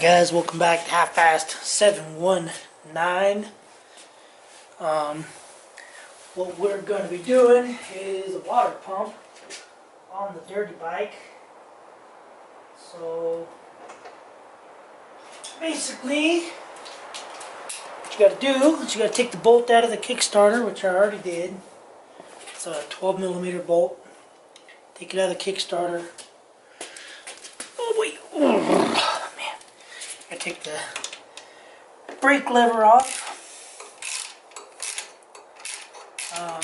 Alright guys, welcome back to Half Fast 719. Um, what we're going to be doing is a water pump on the dirty bike. So, basically, what you got to do is you got to take the bolt out of the Kickstarter, which I already did. It's a 12 millimeter bolt. Take it out of the Kickstarter. Oh wait. I take the brake lever off. Um,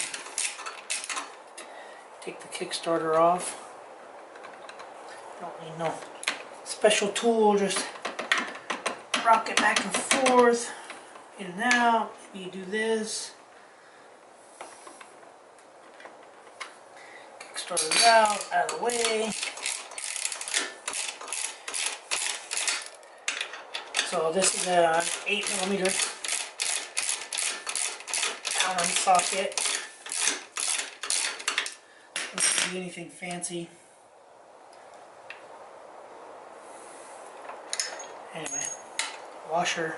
take the Kickstarter off. Don't need no special tool, just rock it back and forth, in and out. Maybe you do this. Kickstarter out, out of the way. So this is a 8 millimeter Allen socket. Doesn't be anything fancy. Anyway, washer.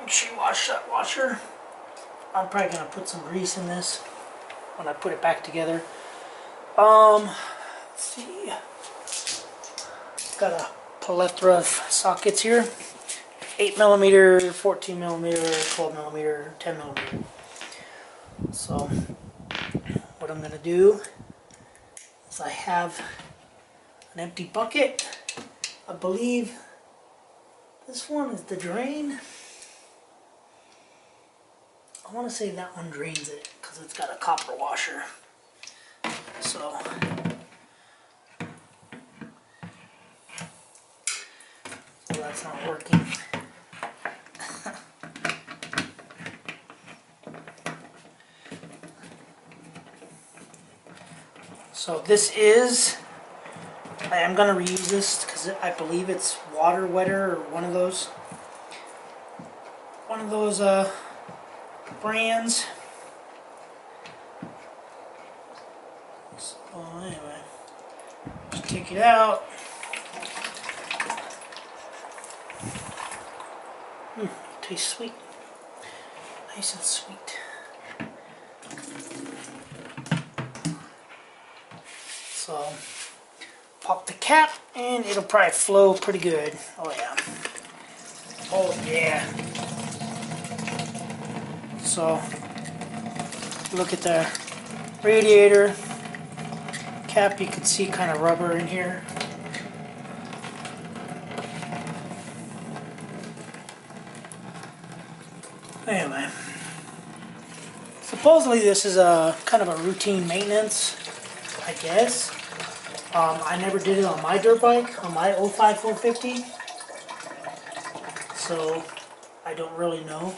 Make sure you wash that washer. I'm probably gonna put some grease in this when I put it back together. Um, let's see. Got a plethora of sockets here. 8 millimeter, 14 millimeter, 12 millimeter, 10 millimeter. So, what I'm going to do is I have an empty bucket. I believe this one is the drain. I want to say that one drains it because it's got a copper washer. So, so that's not working. So this is, I am going to reuse this because I believe it's water wetter or one of those, one of those uh, brands. So anyway, just take it out. Hmm, tastes sweet. Nice and sweet. So pop the cap and it'll probably flow pretty good. Oh yeah. Oh yeah. So look at the radiator cap. You can see kind of rubber in here. Anyway. Supposedly this is a kind of a routine maintenance, I guess. Um, I never did it on my dirt bike, on my 05 450. So, I don't really know.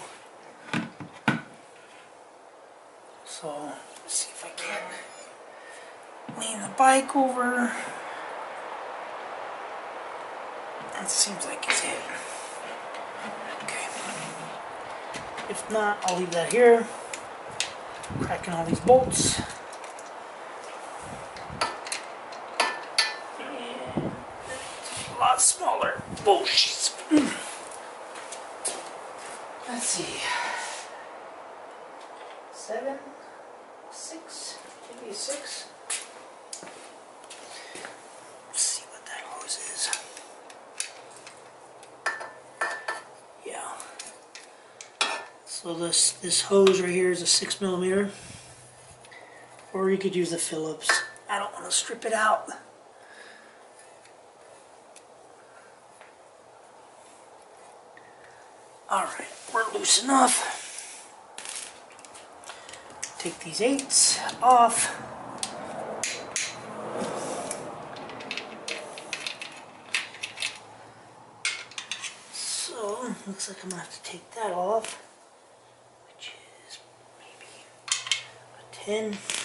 So, let's see if I can lean the bike over. That seems like it's it. Okay. If not, I'll leave that here. Cracking all these bolts. a smaller oh, bullshits. Let's see. Seven, six, maybe six. Let's see what that hose is. Yeah. So this this hose right here is a six millimeter, or you could use the Phillips. I don't want to strip it out. Alright, we're loose enough. Take these eights off. So, looks like I'm going to have to take that off, which is maybe a 10.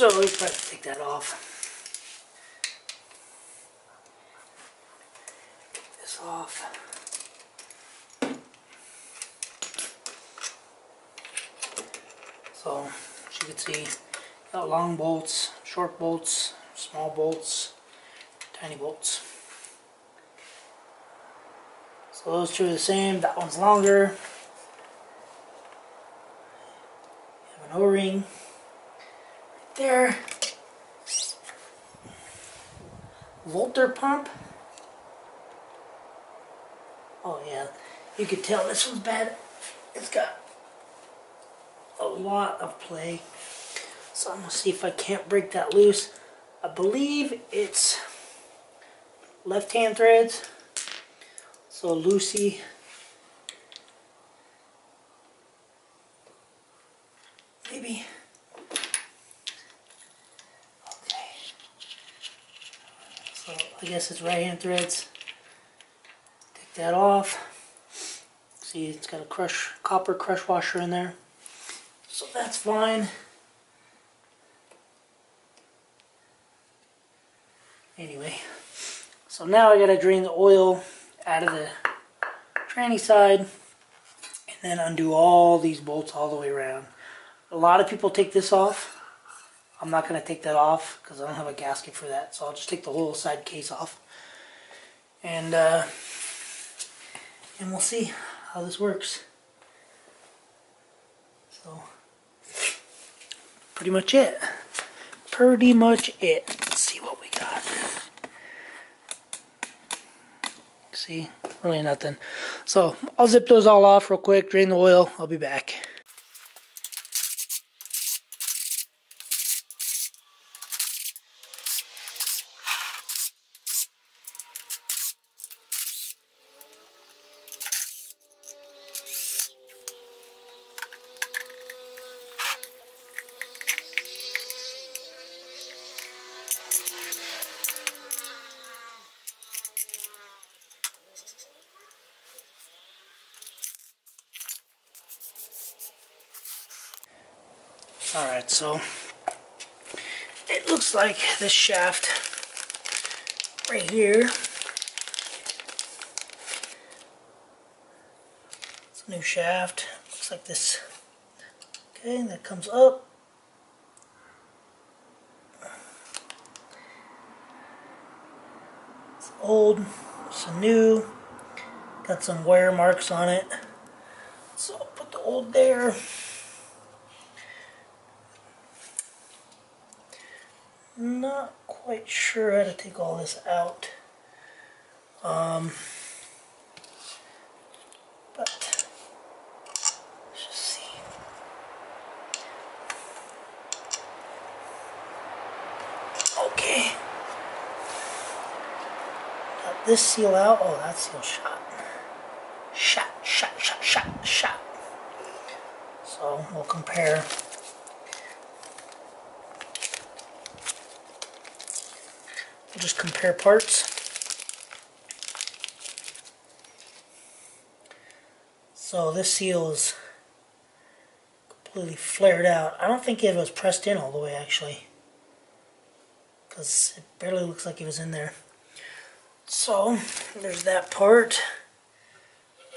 So we probably take that off. This off. So as you can see, got long bolts, short bolts, small bolts, tiny bolts. So those two are the same. That one's longer. have an O-ring there. Volter pump. Oh yeah, you could tell this one's bad. It's got a lot of play. So I'm gonna see if I can't break that loose. I believe it's left hand threads. So Lucy maybe okay. So I guess it's right hand threads. Take that off. See it's got a crush copper crush washer in there. So that's fine. Anyway, so now I gotta drain the oil out of the tranny side and then undo all these bolts all the way around. A lot of people take this off. I'm not going to take that off because I don't have a gasket for that. So I'll just take the whole side case off. And, uh, and we'll see how this works. So, pretty much it. Pretty much it. Let's see what we got. See, really nothing. So I'll zip those all off real quick, drain the oil. I'll be back. Alright, so it looks like this shaft right here. It's a new shaft. Looks like this. Okay that comes up. It's old it's new got some wear marks on it. So I'll put the old there not quite sure how to take all this out. Um, but let's just see. Okay. Got this seal out. Oh, that seal shot. Shot, shot, shot, shot, shot. So we'll compare We'll just compare parts. So this seal is completely flared out. I don't think it was pressed in all the way actually. Because it barely looks like it was in there. So, there's that part.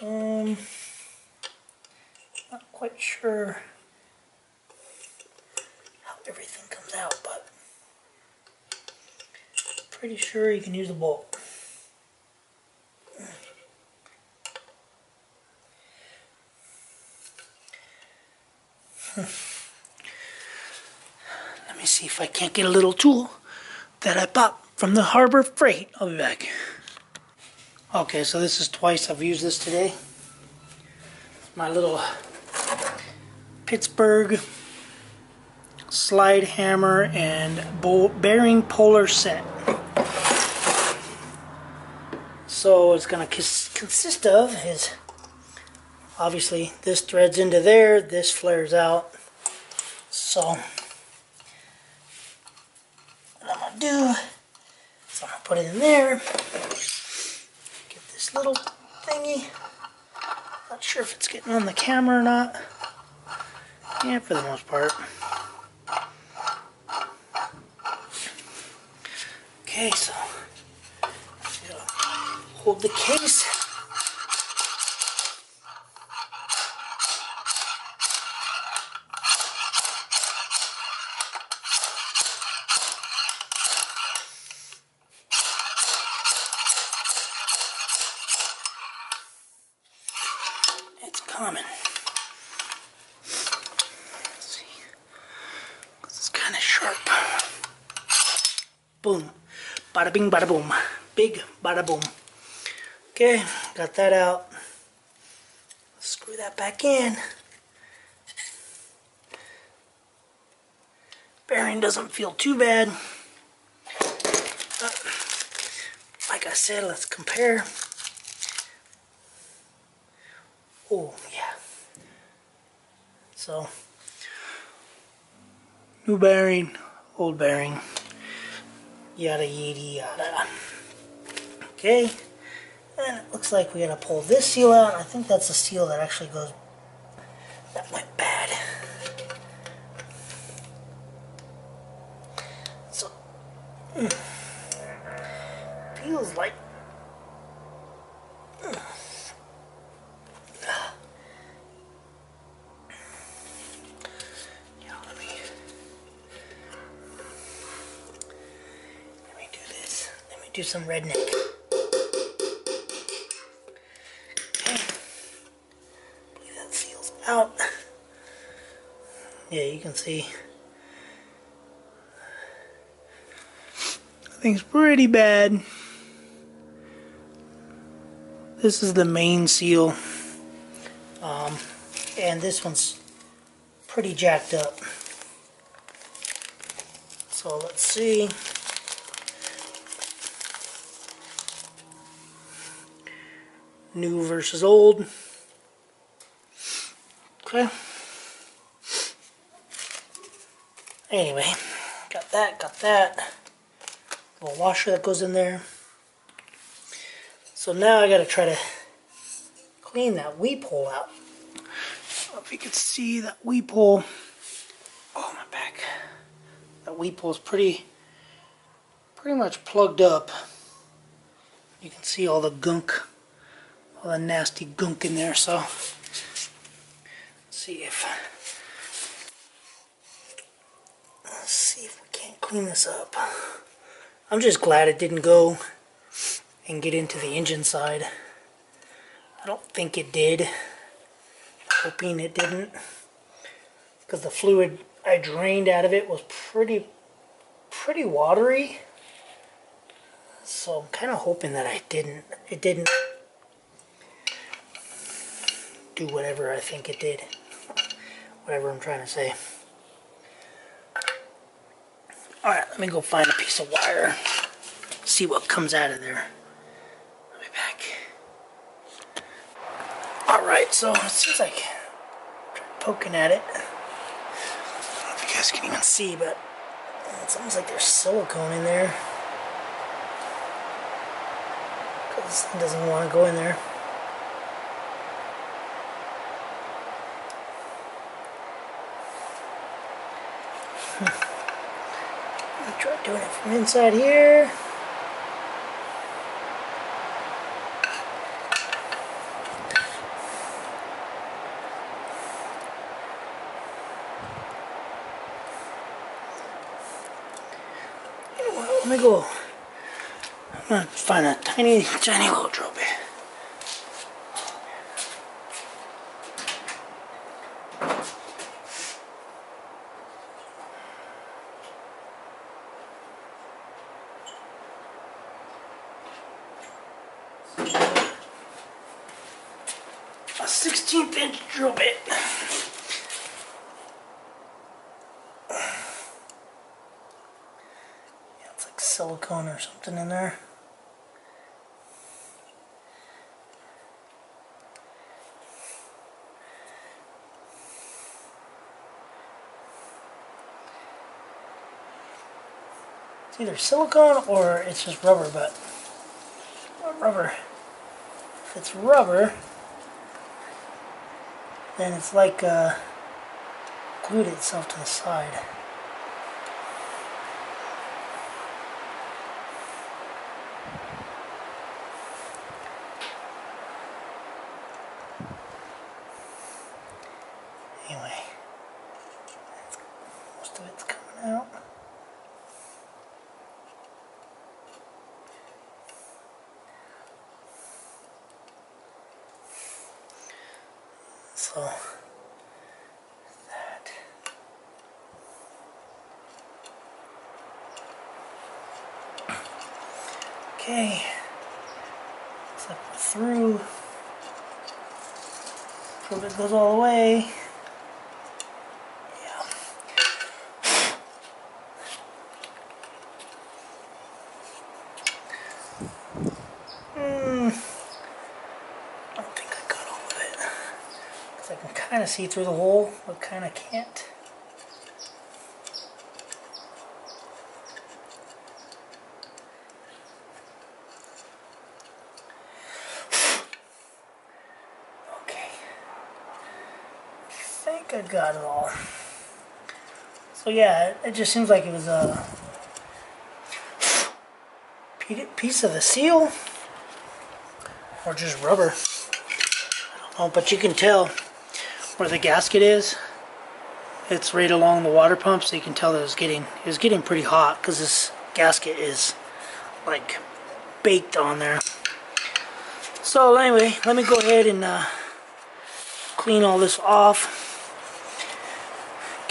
Um, not quite sure how everything comes out, but pretty sure you can use a bolt. Let me see if I can't get a little tool that I bought from the Harbor Freight. I'll be back. Okay, so this is twice I've used this today. My little Pittsburgh slide hammer and bearing puller set. So it's going to consist of is obviously this threads into there, this flares out. So what I'm going to do is I'm going to put it in there, get this little thingy. Not sure if it's getting on the camera or not. Yeah, for the most part. Okay, so hold the case. It's. Let's see. It's kind of sharp. Boom. Bada bing, bada boom. Big bada boom. Okay, got that out. Screw that back in. Bearing doesn't feel too bad. But, like I said, let's compare. Oh, yeah. So, new bearing, old bearing, yada yada yada. Okay, and it looks like we gotta pull this seal out. I think that's the seal that actually goes, that went bad. So, mm, feels like Yeah, let me let me do this. Let me do some redneck. Okay. Believe that seals out. Yeah, you can see. I think it's pretty bad. This is the main seal. Um, and this one's pretty jacked up. So let's see. New versus old. Okay. Anyway, got that, got that. Little washer that goes in there. So now I gotta try to clean that weep hole out. If you can see that weep hole, oh my back, that weep hole is pretty, pretty much plugged up. You can see all the gunk, all the nasty gunk in there. So see if, let's see if we can't clean this up. I'm just glad it didn't go and get into the engine side. I don't think it did. Hoping it didn't. Because the fluid I drained out of it was pretty pretty watery. So I'm kind of hoping that I didn't it didn't do whatever I think it did. Whatever I'm trying to say alright let me go find a piece of wire see what comes out of there I'll be back Alright, so it seems like poking at it. I don't know if you guys can even see, but it's almost like there's silicone in there. Because thing doesn't want to go in there. Try doing it from inside here. Let me go. I'm gonna find a tiny, tiny little drill bit. A 16th inch drill bit. Yeah, it's like silicone or something in there. It's either silicone or it's just rubber, but rubber. If it's rubber, then it's like uh, glued itself to the side. So that. Okay. Looks like we're through. Hope it goes all the way. Yeah. Hmm. I don't think Hmm. I don't think I got all of it. 'Cause I can kind of see through the hole, but kind of can't. Okay. I got it all. So yeah, it- just seems like it was a piece of the seal or just rubber. I but you can tell where the gasket is. It's right along the water pump, so you can tell that it was getting it was getting pretty hot because this gasket is like baked on there. So anyway, let me go ahead and uh, clean all this off.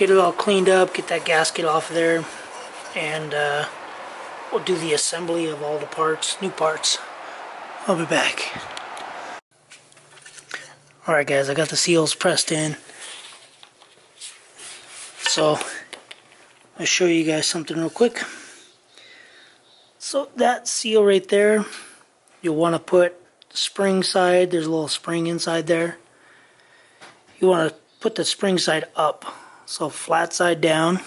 Get it all cleaned up, get that gasket off of there, and uh, we'll do the assembly of all the parts, new parts. I'll be back. Alright guys, I got the seals pressed in. So, I'll show you guys something real quick. So that seal right there, you'll want to put spring side, there's a little spring inside there. You want to put the spring side up, so flat side down.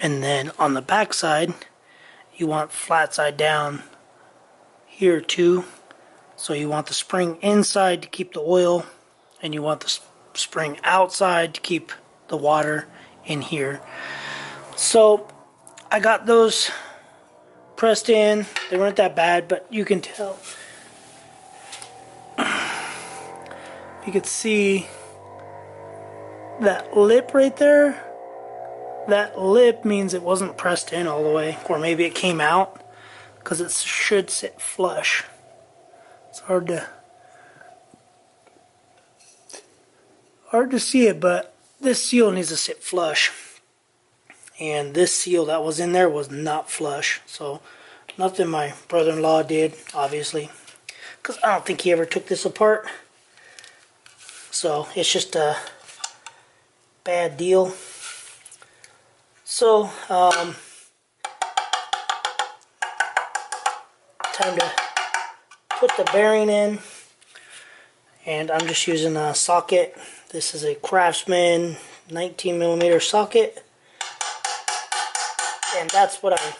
And then on the back side, you want flat side down here too. So you want the spring inside to keep the oil, and you want the spring outside to keep the water in here. So I got those pressed in. They weren't that bad, but you can tell. You can see that lip right there. That lip means it wasn't pressed in all the way, or maybe it came out because it should sit flush. It's hard to hard to see it, but this seal needs to sit flush. And this seal that was in there was not flush. So nothing my brother-in-law did, obviously. Because I don't think he ever took this apart. So it's just a bad deal. So, um, time to put the bearing in. And I'm just using a socket. This is a Craftsman 19 millimeter socket. And that's what I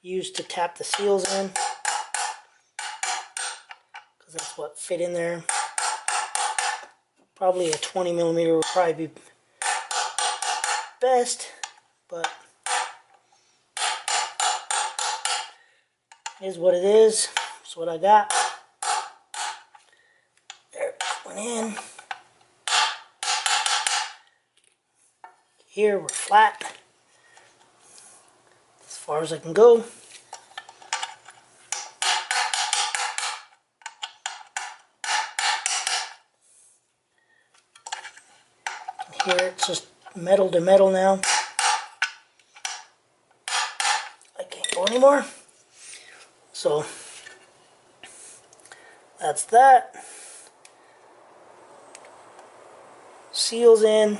use to tap the seals in. Because that's what fit in there. Probably a 20 millimeter would probably be best. But is what it is. That's what I got. There went in. Here we're flat. As far as I can go. Here it's just metal to metal now. I can't go anymore. So that's that. Seals in.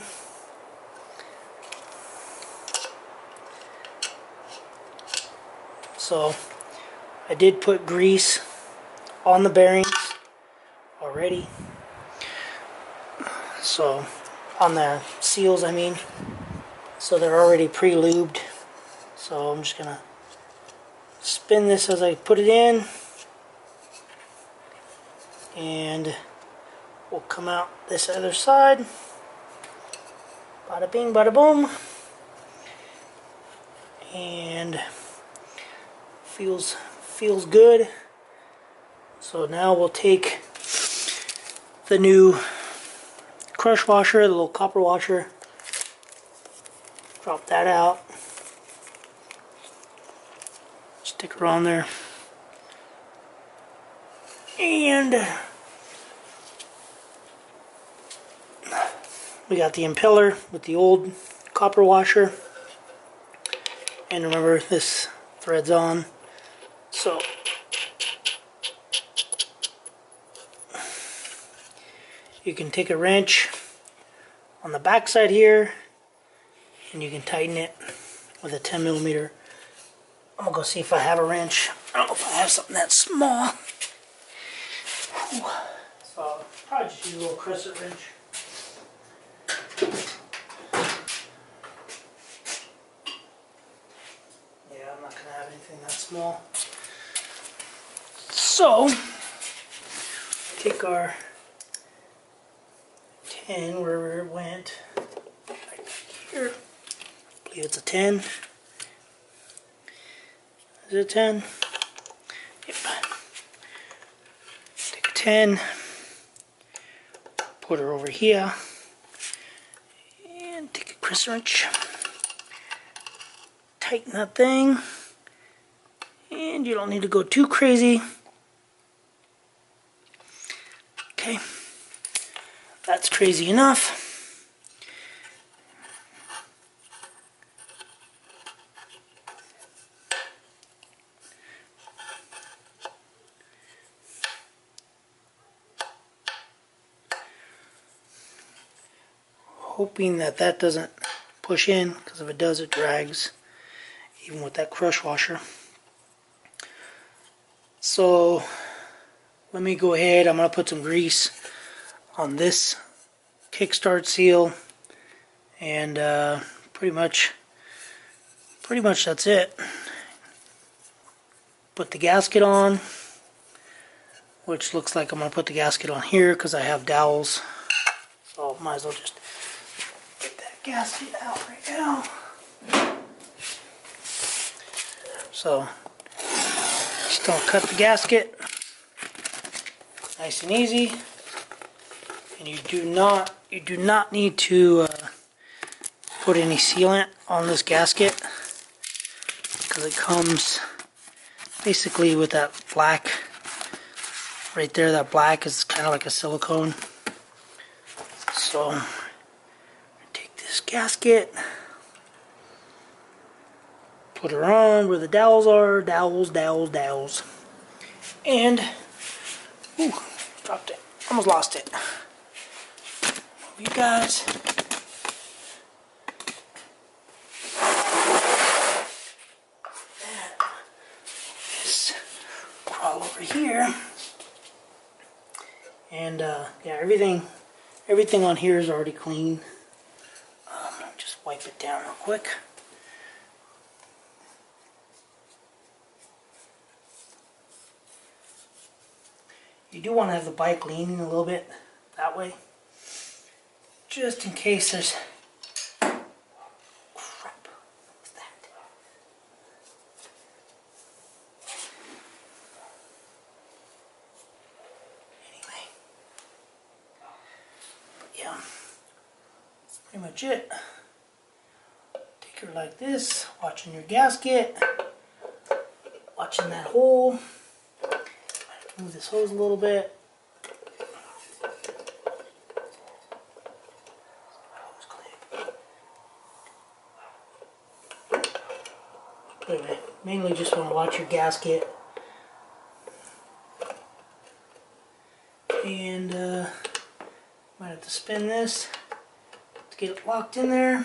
So I did put grease on the bearings already. So on the seals I mean. So they're already pre-lubed. So I'm just gonna spin this as I put it in and we'll come out this other side bada bing bada boom and feels feels good so now we'll take the new crush washer the little copper washer drop that out stick her on there and we got the impeller with the old copper washer. And remember, this thread's on. So, you can take a wrench on the back side here and you can tighten it with a 10 millimeter. I'm gonna go see if I have a wrench. I don't know if I have something that small. So I'll probably just use a little crescent wrench. Yeah, I'm not gonna have anything that small. So, take our 10 wherever it went. Right here. I believe it's a 10. Is it a 10? Yep. Take a 10. Put her over here. And take a Chris wrench. Tighten that thing. And you don't need to go too crazy. Okay. That's crazy enough. Hoping that that doesn't push in, because if it does, it drags, even with that crush washer. So, let me go ahead, I'm to put some grease on this kickstart seal and uh, pretty much pretty much that's it. Put the gasket on which looks like I'm gonna put the gasket on here because I have dowels. So might as well just get that gasket out right now. So just don't cut the gasket nice and easy and you do not you do not need to uh, put any sealant on this gasket. Because it comes basically with that black right there that black is kind of like a silicone. So take this gasket put her on where the dowels are dowels dowels dowels. And ooh, dropped it almost lost it you guys. Just crawl over here. And uh, yeah, everything everything on here is already clean. Um, just wipe it down real quick. You do want to have the bike leaning a little bit that way just in case there's crap. That? Anyway, yeah, that's pretty much it. Take her like this, watching your gasket, watching that hole. Move this hose a little bit. Anyway, mainly just want to watch your gasket. And uh, might have to spin this to get it locked in there.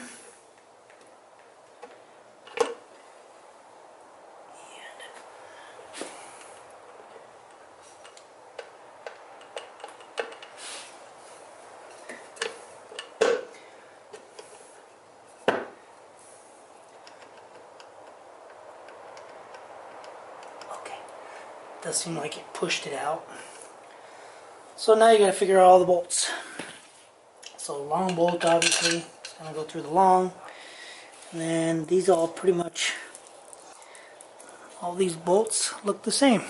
Seem like it pushed it out. So now you got to figure out all the bolts. So long bolt obviously, it's to go through the long. And then these all pretty much, all these bolts look the same.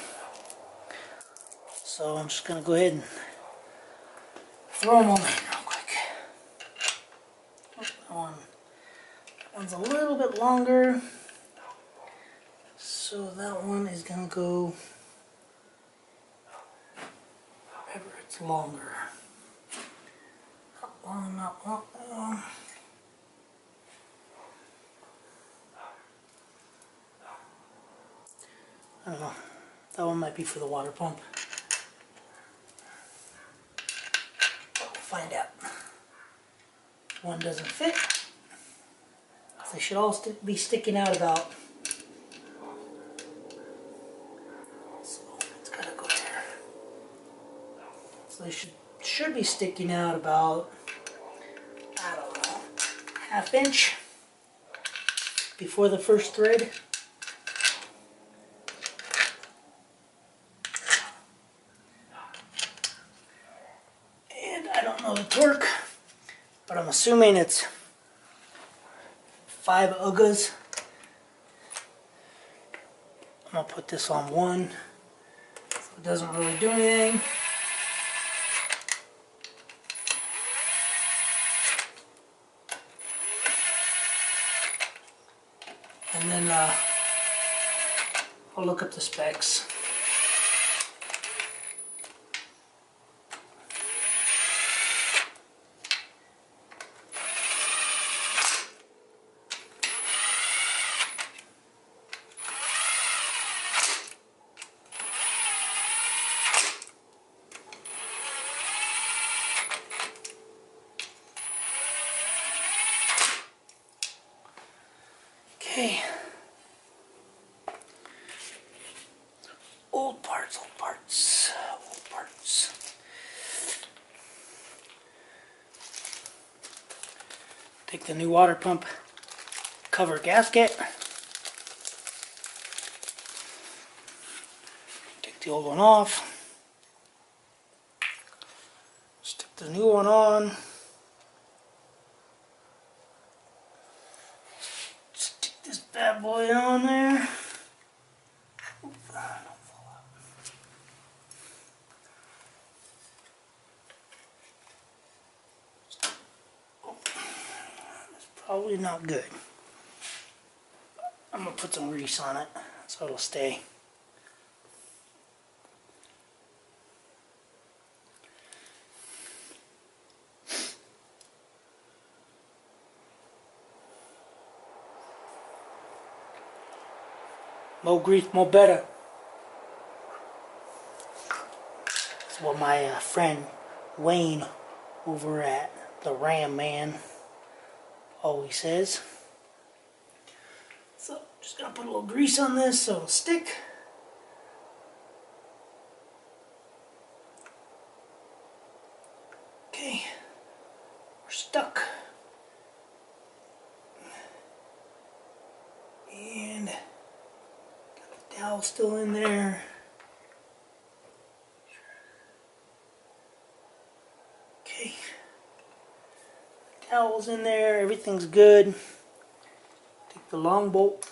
So I'm just to go ahead and throw them all in real quick. That one, that one's a little bit longer. So that one is to go wherever it's longer. That long, not long. Um, I don't know. That one might be for the water pump. We'll find out. One doesn't fit. They should all sti be sticking out about. So it's gotta go there. They should should be sticking out about I don't know half inch before the first thread. And I don't know the torque, but I'm assuming it's five UGAs. I'm gonna put this on one. So it doesn't really do anything. And then uh, I'll look up the specs. Okay. Old parts, old parts, old parts. Take the new water pump cover gasket. Take the old one off. Stick the new one on. Stick this bad boy on there. Oop, ah, don't fall out. That's probably not good. I'm gonna put some grease on it so it'll stay. More grease, more better. That's what my uh, friend Wayne over at the Ram Man always says. So, just gonna put a little grease on this so it'll stick. Okay, we're stuck. And got the dowel still in there. Okay, towel's in there, everything's good. Take the long bolt.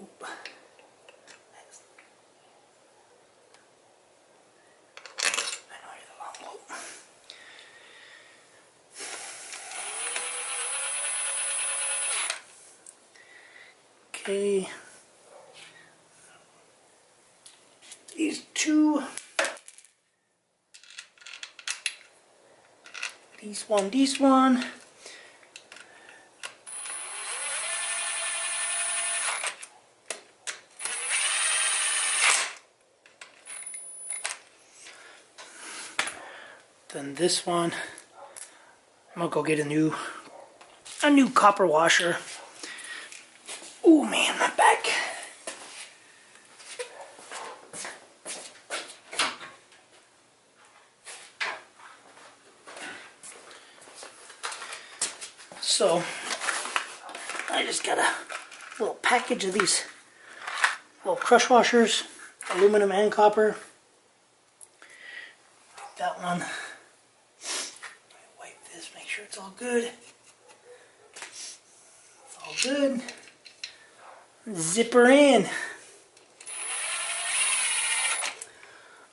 Oop. Okay. These two. This one, this one. Then this one, I'm gonna go get a new, a new copper washer. Oh man, my back. So, I just got a little package of these little crush washers, aluminum and copper. That one. Wipe this, make sure it's all good. It's all good. Zipper in.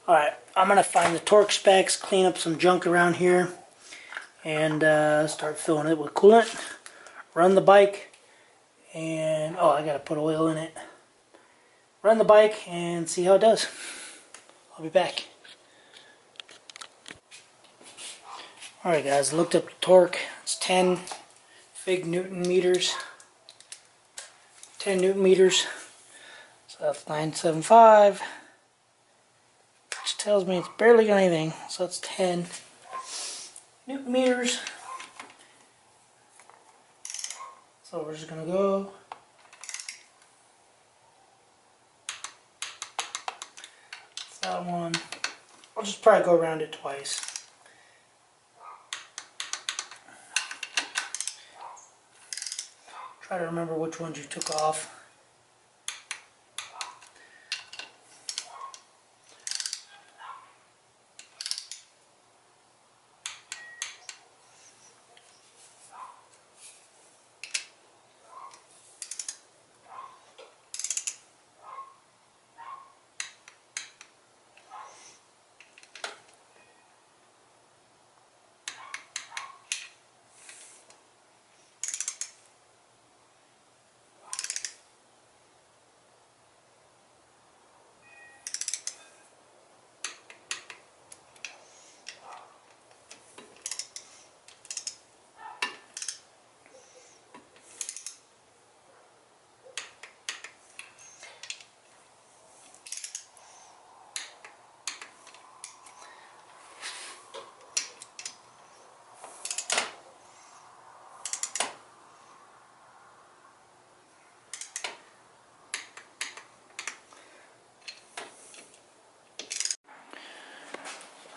Alright, I'm going to find the torque specs, clean up some junk around here, and uh, start filling it with coolant. Run the bike, and oh, I got to put oil in it. Run the bike and see how it does. I'll be back. Alright guys, looked up the torque. It's 10 big newton meters. 10 newton meters. So that's 975. Which tells me it's barely got anything. So that's 10 newton meters. So we're just gonna go. That one. I'll just probably go around it twice. Try to remember which ones you took off.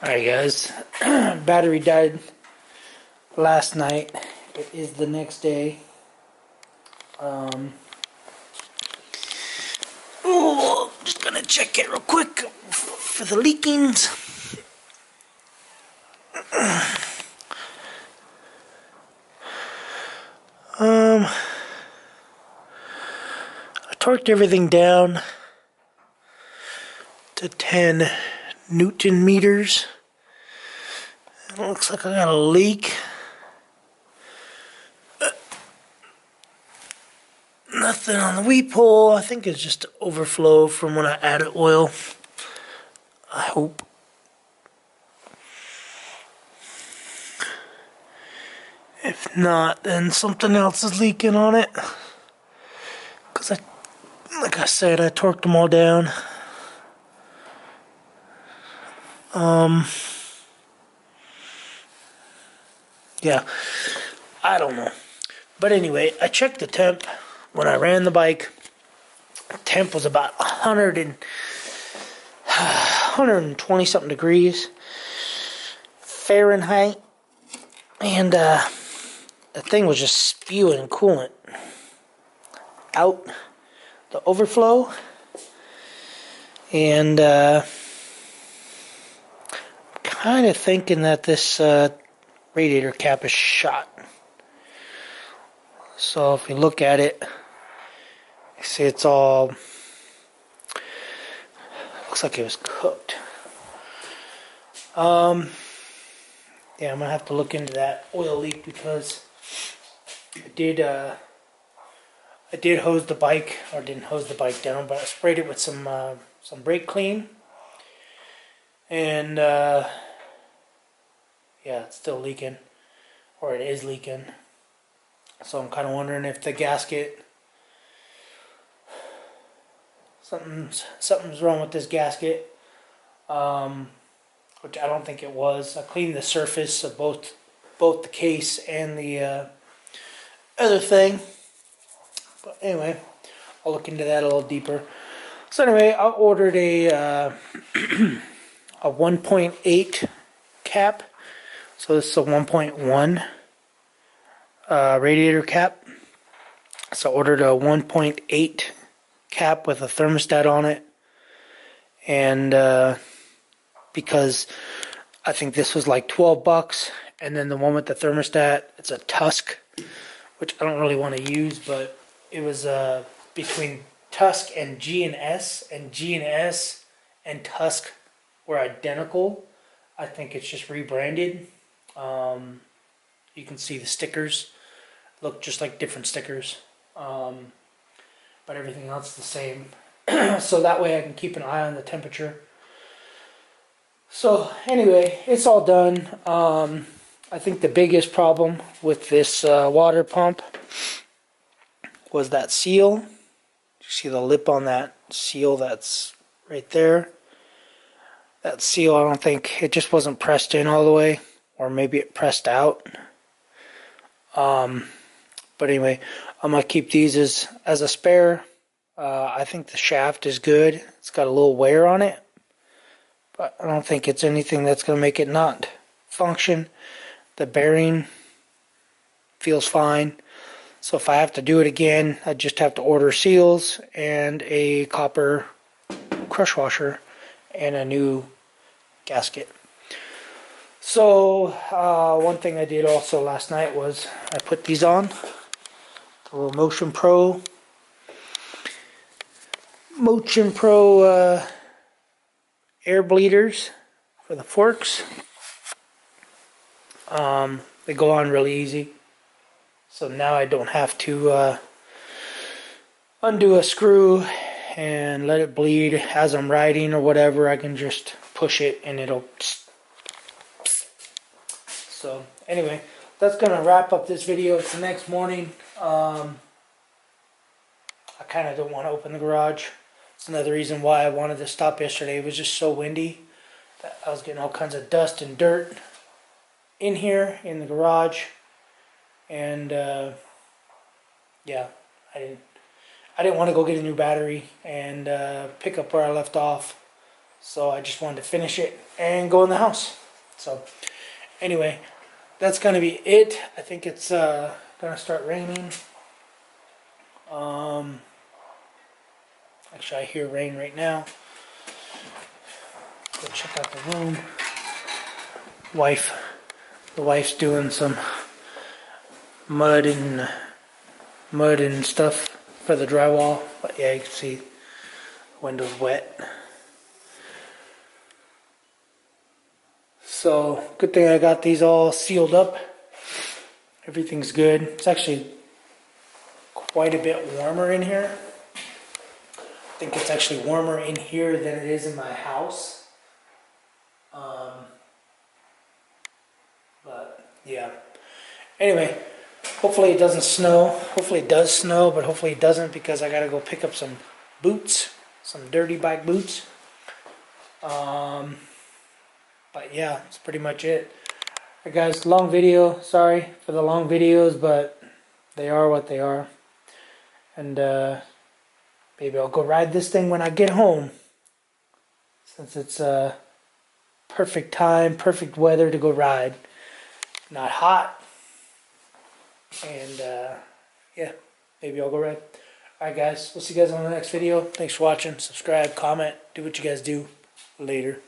Alright guys, battery died last night. It is the next day. Um, oh, just gonna check it real quick for the leakings. Um, I torqued everything down to 10 newton meters. It looks like I got a leak. Nothing on the weep hole. I think it's just overflow from when I added oil. I hope. If not, then something else is leaking on it. Because I, like I said, I torqued them all down. Um, yeah, I don't know. But anyway, I checked the temp when I ran the bike. Temp was about 100 and, 120 something degrees Fahrenheit. And uh, the thing was just spewing coolant out the overflow. And uh, kind of thinking that this uh, radiator cap is shot. So if you look at it, you see it's all looks like it was cooked. Um, yeah, I'm gonna have to look into that oil leak because I did uh, I did hose the bike or didn't hose the bike down, but I sprayed it with some uh, some brake clean and. Uh, yeah, it's still leaking, or it is leaking. So I'm kind of wondering if the gasket, something's something's wrong with this gasket, um, which I don't think it was. I cleaned the surface of both both the case and the uh, other thing. But anyway, I'll look into that a little deeper. So anyway, I ordered a uh, a 1.8 cap so this is a 1.1 uh, radiator cap. So I ordered a 1.8 cap with a thermostat on it. And uh, because I think this was like 12 bucks. And then the one with the thermostat, it's a Tusk, which I don't really want to use, but it was uh, between Tusk and G and S, and G and S and Tusk were identical. I think it's just rebranded. Um, you can see the stickers look just like different stickers, um, but everything else is the same. so that way I can keep an eye on the temperature. So anyway, it's all done. Um, I think the biggest problem with this uh, water pump was that seal. You see the lip on that seal that's right there. That seal, I don't think it just wasn't pressed in all the way, or maybe it pressed out. Um, but anyway, I'm gonna keep these as as a spare. Uh, I think the shaft is good. It's got a little wear on it, but I don't think it's anything that's gonna make it not function. The bearing feels fine. So if I have to do it again, I just have to order seals and a copper crush washer and a new gasket. So uh, one thing I did also last night was I put these on the little Motion Pro Motion Pro uh, air bleeders for the forks. Um, they go on really easy. So now I don't have to uh, undo a screw and let it bleed as I'm riding or whatever. I can just push it and it'll. So anyway, that's gonna wrap up this video. It's the next morning. Um, I kind of don't want to open the garage. It's another reason why I wanted to stop yesterday. It was just so windy that I was getting all kinds of dust and dirt in here in the garage and uh, yeah, I didn't. I didn't want to go get a new battery and uh, pick up where I left off, so I just wanted to finish it and go in the house. So, anyway, that's gonna be it. I think it's uh, gonna start raining. Um, actually, I hear rain right now. Go check out the room. Wife, the wife's doing some mud and mud and stuff for the drywall. But yeah, you can see windows wet. So good thing I got these all sealed up. Everything's good. It's actually quite a bit warmer in here. I think it's actually warmer in here than it is in my house. Um, but yeah. Anyway, Hopefully it doesn't snow. Hopefully it does snow, but hopefully it doesn't because I gotta go pick up some boots, some dirty bike boots. Um, but yeah, that's pretty much it. Alright guys, long video. Sorry for the long videos, but they are what they are. And uh, maybe I'll go ride this thing when I get home. Since it's uh, perfect time, perfect weather to go ride. Not hot, and uh, yeah, maybe I'll go ride. Alright guys, we'll see you guys on the next video. Thanks for watching. Subscribe, comment, do what you guys do. Later.